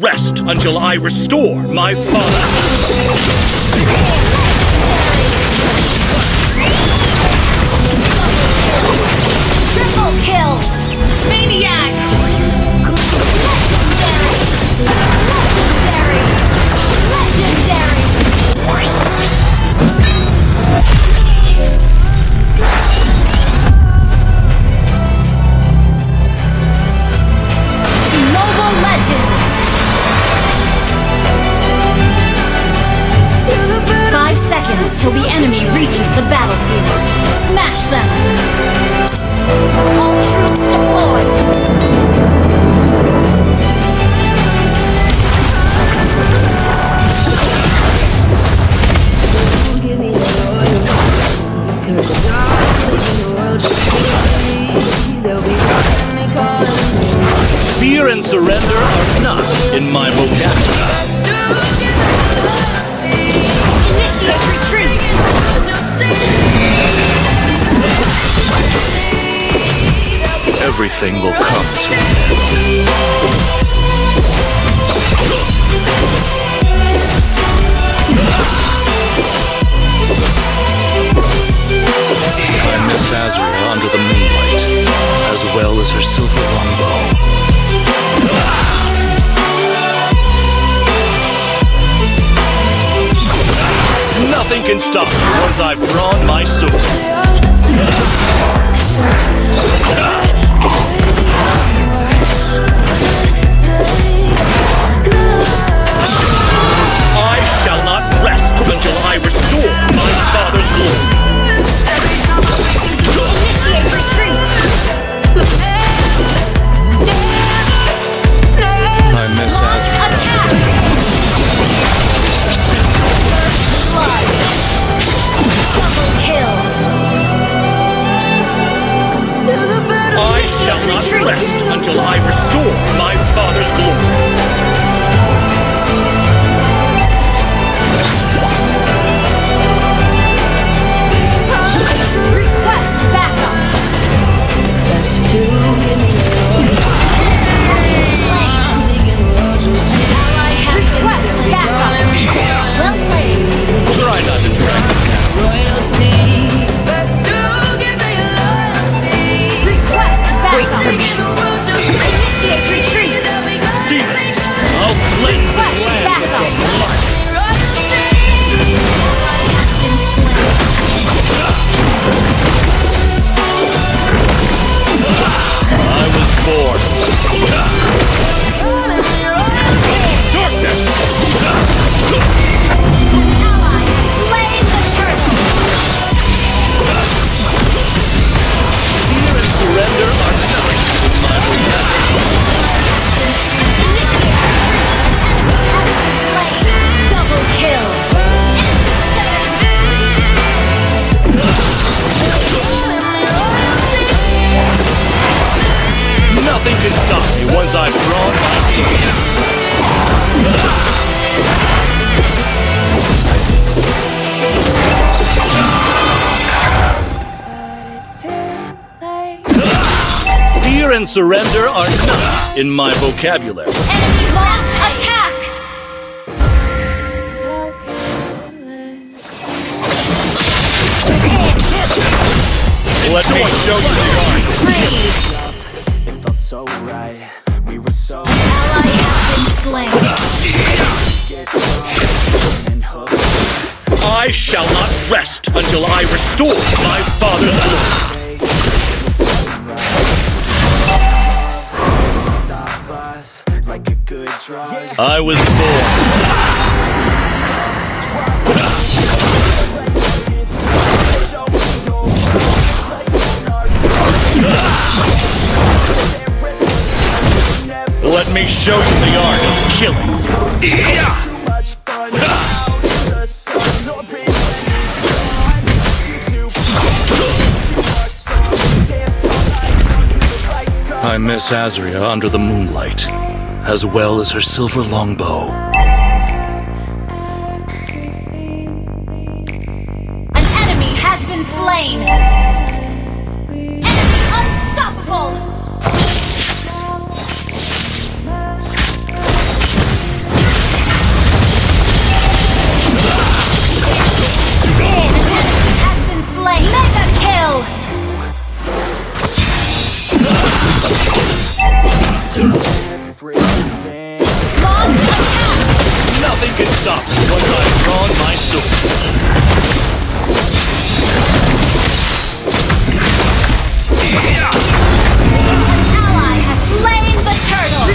rest until I restore my father. Triple kill! Maniac! Legendary! In my vocabulary. Initiate retreat! Everything will come to an I've drawn my sword. And surrender are not in my vocabulary. Enemy launch attack! Let me show you the art. It felt so right. We were so Ally has been slain! get drunk and hooked. I shall not rest until I restore my father's glory. I was born. Let me show you the art of killing. Yeah! Too much fun out in the sun. Open when it's gone. You too too much sun. Dance all night until the lights come. I miss Azria under the moonlight, as well as her silver longbow. An enemy has been slain! Nothing can stop me once I've drawn my sword. An ally has slain the turtle!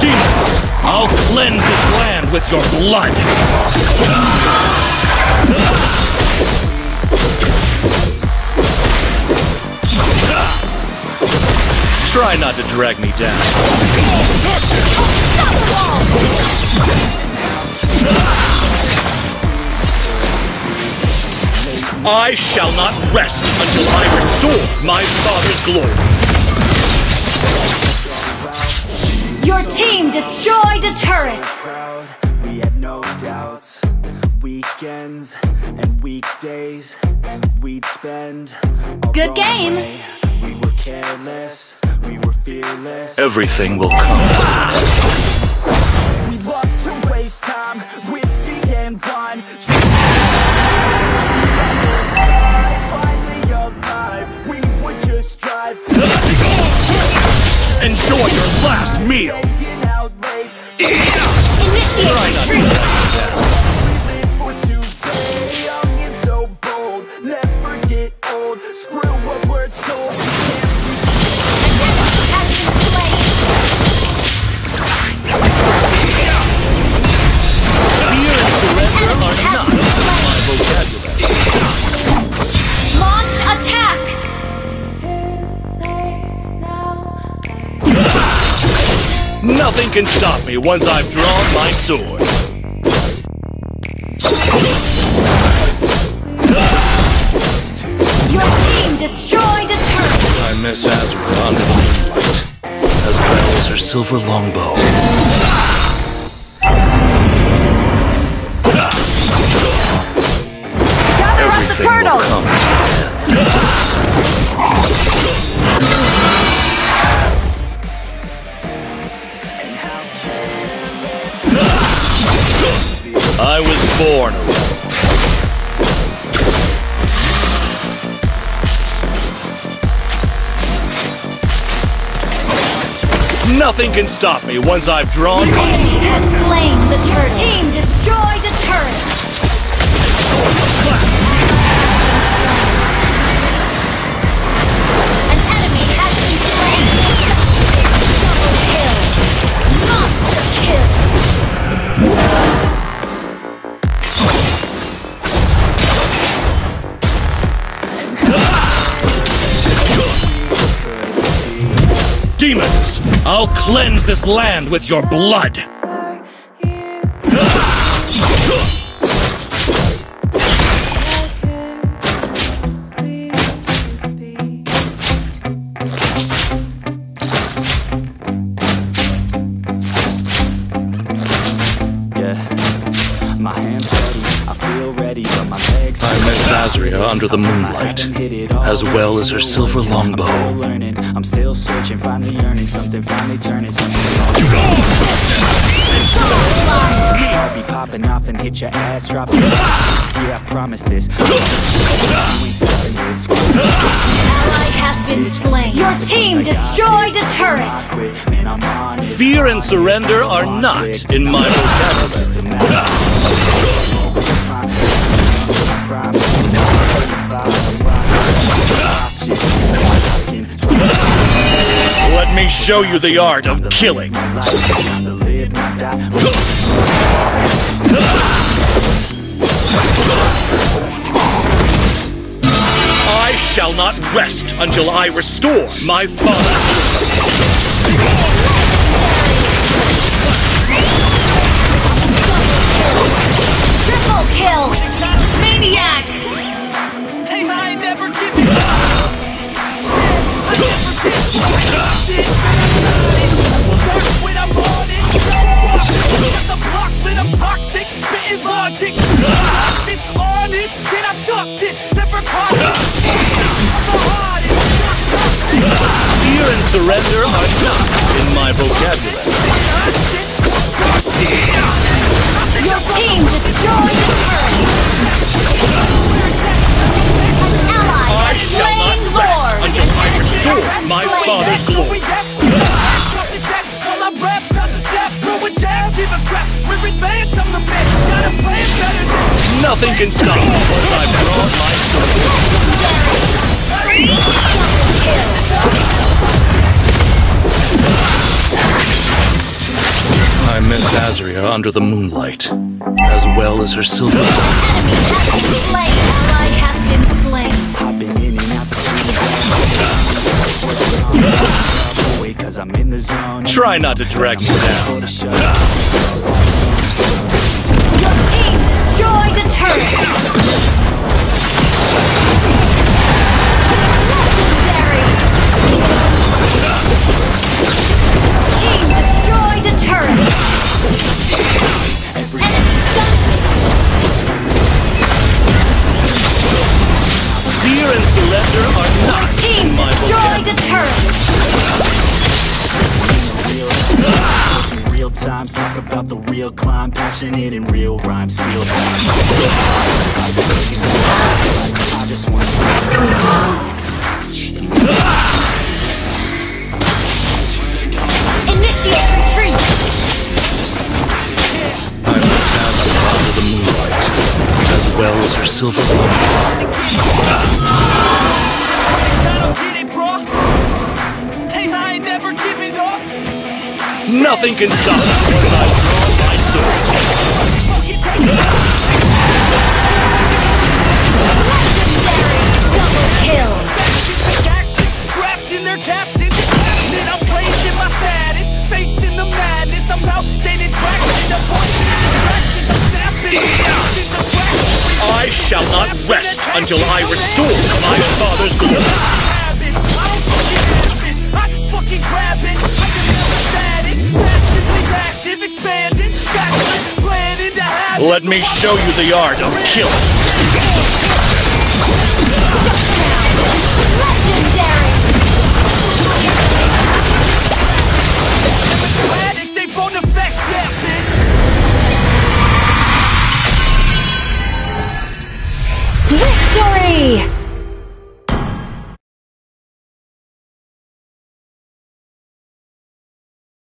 Demons! I'll cleanse this land with your blood! Try not to drag me down. I shall not rest until I restore my father's glory. Your team destroyed a turret. Weekends and weekdays, we'd spend. Good game. way. We were careless, we were fearless. Everything will come to. We love to waste time, whiskey and wine. We would just drive. Enjoy your last meal. Staying out late, Initiate Try not to retreat. Can stop me once I've drawn my sword. Your team destroyed a turret. I miss Azura under the moonlight, as well as her silver longbow. I was born a rebel. Nothing can stop me once I've drawn The my enemy has slain the turret. Team destroyed a turret. I'll cleanse this land with your blood. Yeah, my hands steady, I feel ready, but my legs. I met Azria under the moonlight, as well as her silver I'm still longbow. learning, I'm still searching, finally yearning, something finally turning, something I'll be popping off and hit your ass, drop it. Yeah, I promise this. You ain't stopping this. Ally has been slain. Your team destroyed a turret. Quit, man, I'm on it. Fear and surrender are not in my vocabulary. Me show you the art of killing. I shall not rest until I restore my father. and surrender are not in my vocabulary. Your team destroyed the turret! An ally I shall not rest Lord. until I restore my father's glory. Nothing can stop me once I draw my sword. I miss Azria under the moonlight, as well as her silver. Enemy has been slain. Ally has been slain. I've been in and out the city. Boy, cause I'm in the zone. Try not to drag me down. Your team destroyed a turret. Talk about the real climb. Passionate in real rhymes, feel time. I just wanna Initiate well as her silver longbow. I don't get it, bro. Hey, I ain't never giving up. Nothing can stop me once I've drawn my sword. Fucking take it. Legendary. Double kill. Action, trapped in their captains. Then I'm blazing my status, facing the madness. I'm out gaining traction, avoiding distractions. I'm snapping in the cracks. I shall not rest until I restore my father's glory. Let me show you the art of killing.